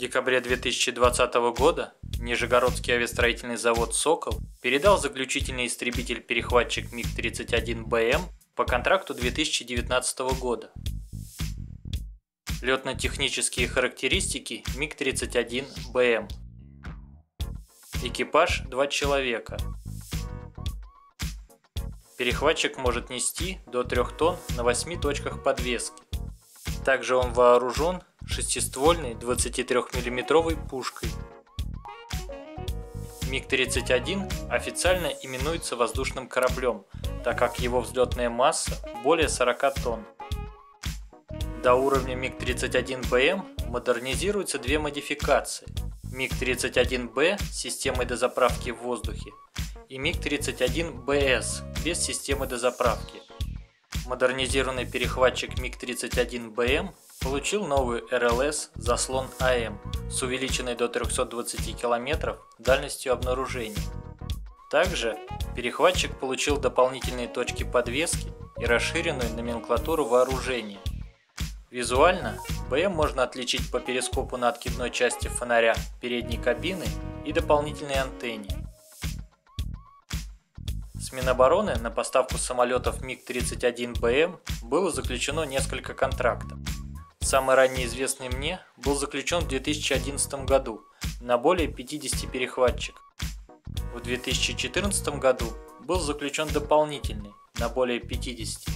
декабре 2020 года Нижегородский авиастроительный завод «Сокол» передал заключительный истребитель-перехватчик МиГ-31БМ по контракту 2019 года. Летно-технические характеристики МиГ-31БМ. Экипаж 2 человека. Перехватчик может нести до 3 тонн на 8 точках подвески. Также он вооружен шестиствольной 23 миллиметровой пушкой. МиГ-31 официально именуется воздушным кораблем, так как его взлетная масса более 40 тонн. До уровня МиГ-31БМ модернизируются две модификации. МиГ-31Б с системой дозаправки в воздухе и МиГ-31БС без системы дозаправки. Модернизированный перехватчик МиГ-31БМ получил новый РЛС заслон АМ с увеличенной до 320 км дальностью обнаружения. Также перехватчик получил дополнительные точки подвески и расширенную номенклатуру вооружения – Визуально БМ можно отличить по перископу на откидной части фонаря передней кабины и дополнительной антенне. С Минобороны на поставку самолетов МиГ-31БМ было заключено несколько контрактов. Самый ранний известный мне был заключен в 2011 году на более 50 перехватчиков. В 2014 году был заключен дополнительный на более 50.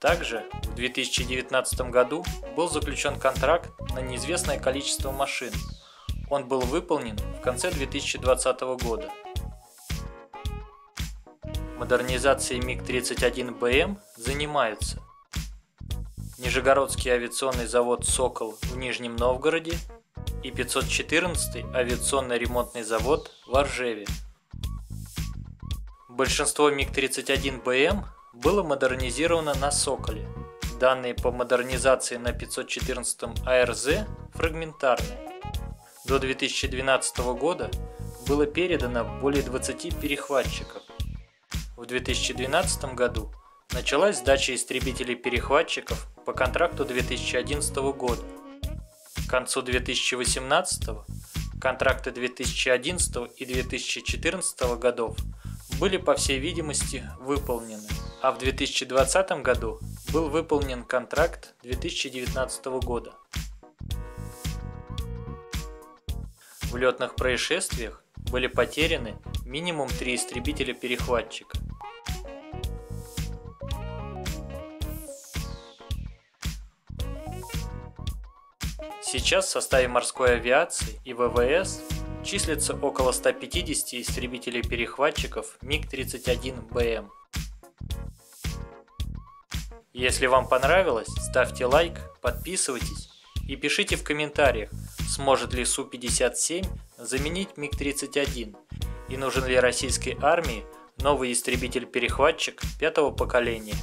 Также в 2019 году был заключен контракт на неизвестное количество машин. Он был выполнен в конце 2020 года. Модернизацией МиГ-31БМ занимаются Нижегородский авиационный завод «Сокол» в Нижнем Новгороде и 514 авиационно-ремонтный завод в Оржеве. Большинство МиГ-31БМ было модернизировано на «Соколе». Данные по модернизации на 514 АРЗ фрагментарны. До 2012 года было передано более 20 перехватчиков. В 2012 году началась сдача истребителей-перехватчиков по контракту 2011 года. К концу 2018 контракты 2011 и 2014 годов были по всей видимости выполнены а в 2020 году был выполнен контракт 2019 года. В летных происшествиях были потеряны минимум три истребителя-перехватчика. Сейчас в составе морской авиации и ВВС числится около 150 истребителей-перехватчиков МиГ-31БМ. Если вам понравилось, ставьте лайк, подписывайтесь и пишите в комментариях, сможет ли Су-57 заменить МиГ-31 и нужен ли российской армии новый истребитель-перехватчик пятого поколения.